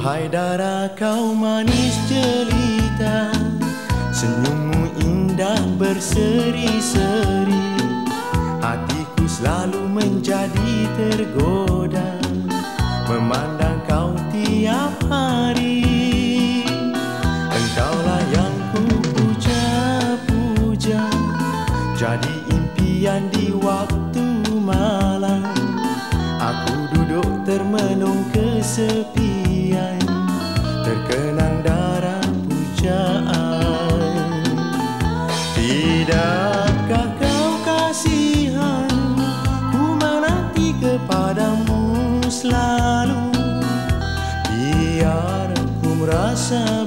Duhai darah kau manis jelita. Senyummu indah berseri-seri. Hatiku selalu menjadi tergoda. Memandang kau tiap hari. Engkaulah yang ku puja-puja. Jadi impian di waktu malam. Aku duduk termenung kesepian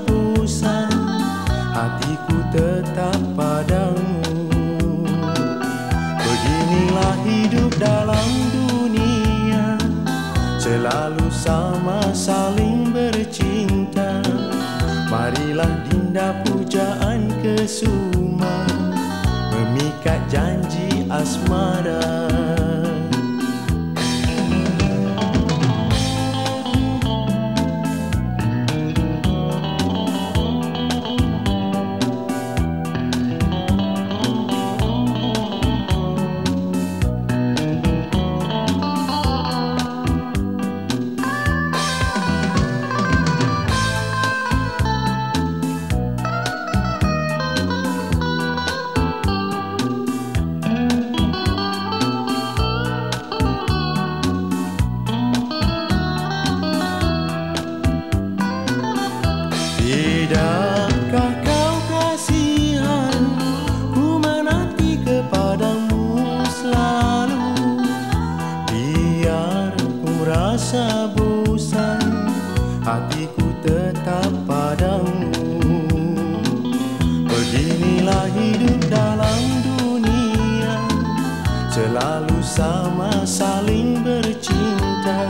bosan Hatiku tetap padamu. Beginilah hidup dalam dunia Selalu sama saling bercinta. Marilah dinda pujaan kesuma Memikat janji asmara Tidakkah kau kasihan Ku menanti kepadamu selalu? Biar ku rasa bosan Hatiku tetap padamu. Beginilah hidup dalam dunia Selalu sama saling bercinta.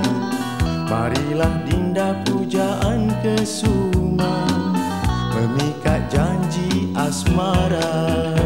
Marilah dinda pujaan kesuma Janji asmara